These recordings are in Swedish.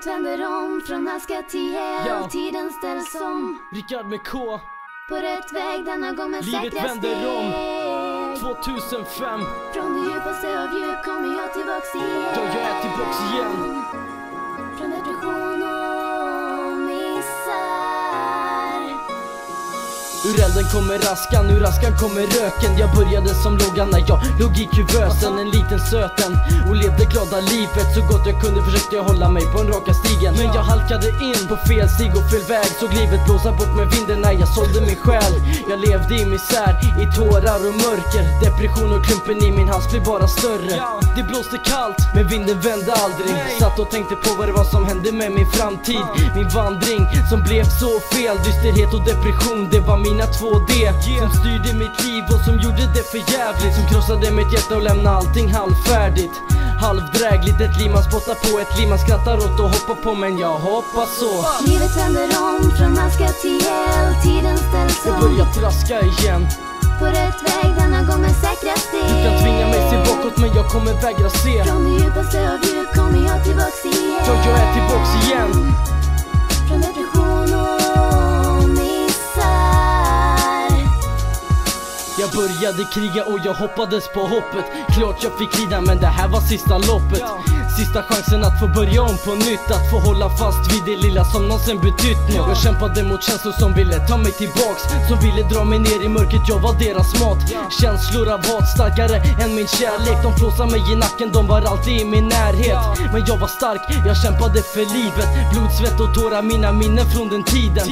Livet vänder om från aska till eld Ja. Tiden ställs om. Rickard med K, På rätt väg denna gång med Livet säkra vänder steg. Om. 2005 Från det djupaste av djup kommer jag tillbaks igen. Ja, jag är tillbaks igen Ur elden kommer askan, ur askan kommer röken. Jag började som lågan när jag låg i kuvösen En liten söten. Och levde glada livet Så gott jag kunde försökte jag hålla mig på den raka stigen. Men jag halkade in på fel stig och fel väg. Såg livet blåsa bort med vinden när jag sålde min själ. Jag levde i misär, i tårar och mörker. Depression och klumpen i min hals blev bara större. Det blåste kallt, men vinden vände aldrig. Satt och tänkte på vad det var som hände med min framtid. Min vandring som blev så fel Dysterhet och depression, det var mina 2D Som styrde mitt liv och som gjorde det för jävligt. Som krossade mitt hjärta och lämnade allting halvfärdigt. Halvdrägligt, ett liv man spottar på, ett liv man skrattar åt och hoppar på. Men jag hoppas så. Livet vänder om från aska till eld Tiden ställs Jag om. börjar traska igen. På rätt väg denna gång med säkra steg Du kan tvinga mig se bakåt men jag kommer vägra se. Från det djupaste började kriga och jag hoppades på hoppet. Klart jag fick lida men det här var sista loppet. Sista chansen att få börja om på nytt. Att få hålla fast vid det lilla som någonsin betytt något. Jag kämpade mot känslor som ville ta mig tillbaks Som ville dra mig ner i mörkret, jag var deras mat. Känslor av hat starkare än min kärlek. De flåsade mig i nacken, de var alltid i min närhet. Men jag var stark, jag kämpade för livet. Blod, svett och tårar, mina minnen från den tiden.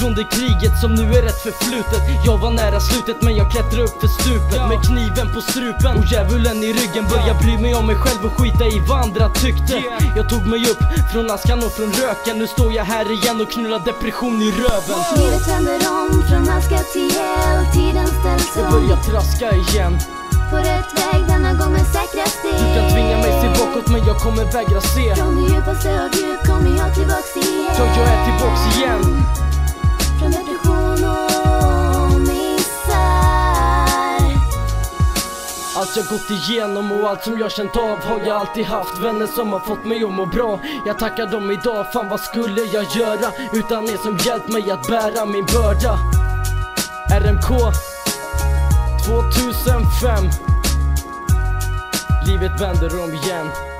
Från det kriget som nu är ett förflutet. Jag var nära slutet men jag klättrade upp för stupet. Med kniven på strupen och djävulen i ryggen. Börja bry mig om mig själv och skita i vad andra tyckte. Jag tog mig upp från askan och från röken. Nu står jag här igen och knullar depression i röven. Livet vänder om från aska till eld Tiden ställs Jag om. börjar traska igen. På rätt väg denna gång med säkra steg Du kan tvinga mig se bakåt men jag kommer vägra se. Från det djupaste av djup kommer jag tillbaks igen. Ja, jag är tillbaks igen Allt jag gått igenom och allt som jag känt av har jag alltid haft. Vänner som har fått mig att må bra. Jag tackar dem idag, fan vad skulle jag göra utan er som hjälpt mig att bära min börda? RMK 2005 Livet vänder om igen.